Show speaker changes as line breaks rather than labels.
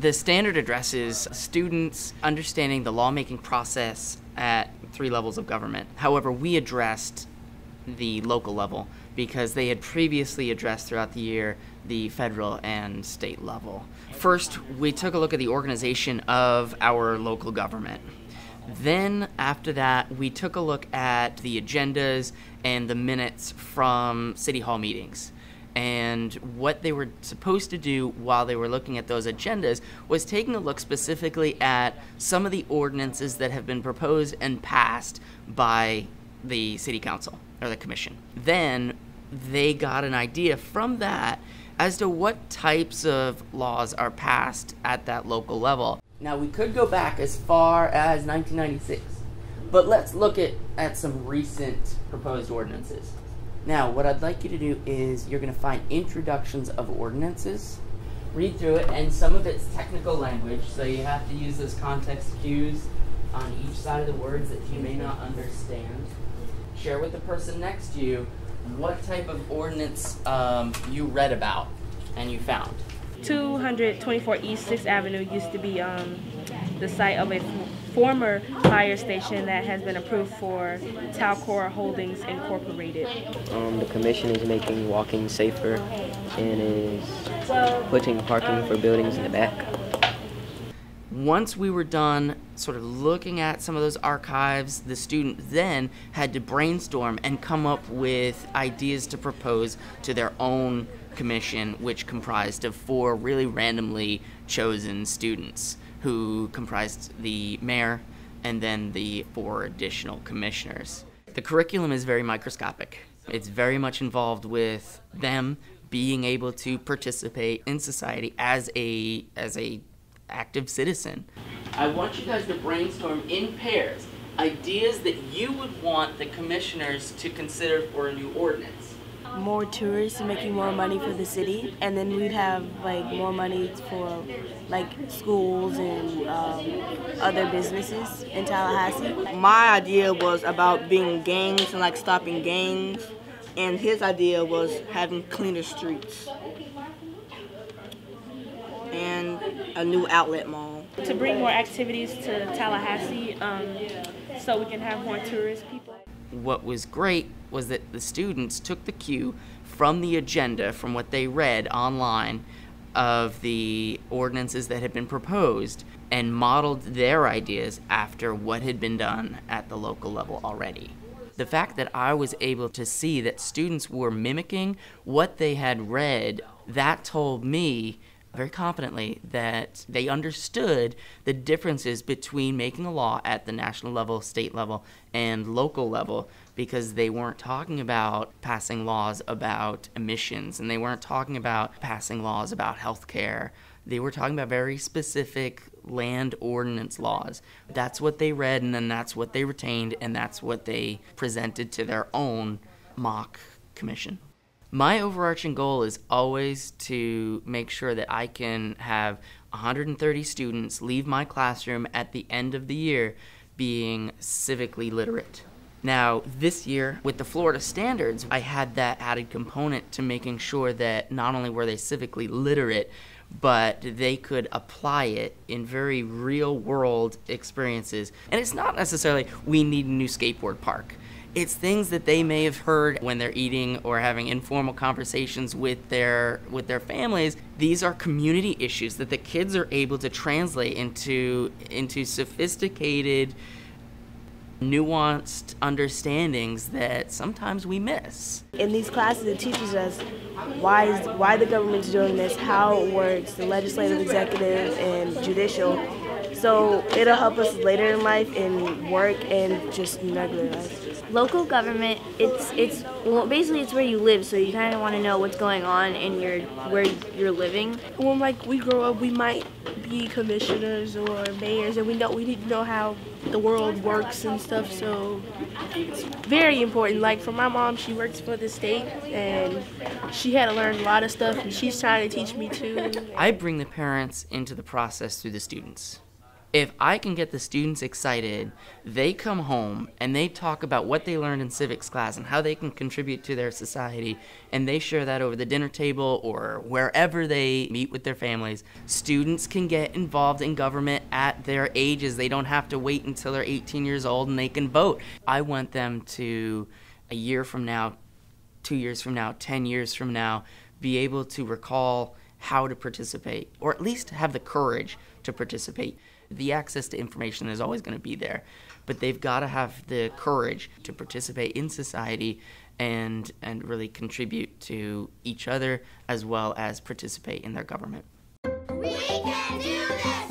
The standard addresses students understanding the lawmaking process at three levels of government. However, we addressed the local level because they had previously addressed throughout the year the federal and state level. First, we took a look at the organization of our local government. Then, after that, we took a look at the agendas and the minutes from City Hall meetings. And what they were supposed to do while they were looking at those agendas was taking a look specifically at some of the ordinances that have been proposed and passed by the City Council or the Commission. Then they got an idea from that as to what types of laws are passed at that local level. Now, we could go back as far as 1996, but let's look at, at some recent proposed ordinances. Now, what I'd like you to do is you're going to find introductions of ordinances, read through it, and some of it's technical language, so you have to use those context cues on each side of the words that you may not understand. Share with the person next to you what type of ordinance um, you read about and you found.
224 East 6th Avenue used to be um, the site of a former fire station that has been approved for Talcor Holdings Incorporated.
Um, the commission is making walking safer and is putting parking for buildings in the back.
Once we were done sort of looking at some of those archives, the student then had to brainstorm and come up with ideas to propose to their own commission, which comprised of four really randomly chosen students who comprised the mayor and then the four additional commissioners. The curriculum is very microscopic. It's very much involved with them being able to participate in society as a as a active citizen. I want you guys to brainstorm in pairs ideas that you would want the commissioners to consider for a new ordinance
more tourists and making more money for the city. And then we'd have like more money for like schools and um, other businesses in tallahassee.
My idea was about being gangs and like stopping gangs. And his idea was having cleaner streets. And a new outlet mall.
To bring more activities to tallahassee um, so we can have more tourist people.
What was great was that the students took the cue from the agenda, from what they read online of the ordinances that had been proposed, and modeled their ideas after what had been done at the local level already. The fact that I was able to see that students were mimicking what they had read, that told me very confidently that they understood the differences between making a law at the national level, state level, and local level because they weren't talking about passing laws about emissions and they weren't talking about passing laws about health care. They were talking about very specific land ordinance laws. That's what they read, and then that's what they retained, and that's what they presented to their own mock commission. My overarching goal is always to make sure that I can have 130 students leave my classroom at the end of the year being civically literate. Now, this year, with the Florida standards, I had that added component to making sure that not only were they civically literate, but they could apply it in very real world experiences. And it's not necessarily, we need a new skateboard park. It's things that they may have heard when they're eating or having informal conversations with their with their families. These are community issues that the kids are able to translate into into sophisticated nuanced understandings that sometimes we miss.
In these classes, it teaches us why is, why the government's doing this, how it works, the legislative, executive, and judicial. So it'll help us later in life in work and just regular life
local government it's it's well, basically it's where you live so you kind of want to know what's going on in your where you're living.
When like we grow up we might be commissioners or mayors and we know we need to know how the world works and stuff so it's very important. Like for my mom she works for the state and she had to learn a lot of stuff and she's trying to teach me too.
I bring the parents into the process through the students if I can get the students excited, they come home and they talk about what they learned in civics class and how they can contribute to their society, and they share that over the dinner table or wherever they meet with their families. Students can get involved in government at their ages. They don't have to wait until they're 18 years old and they can vote. I want them to, a year from now, two years from now, 10 years from now, be able to recall how to participate, or at least have the courage to participate the access to information is always going to be there, but they've got to have the courage to participate in society and and really contribute to each other as well as participate in their government. We can do this!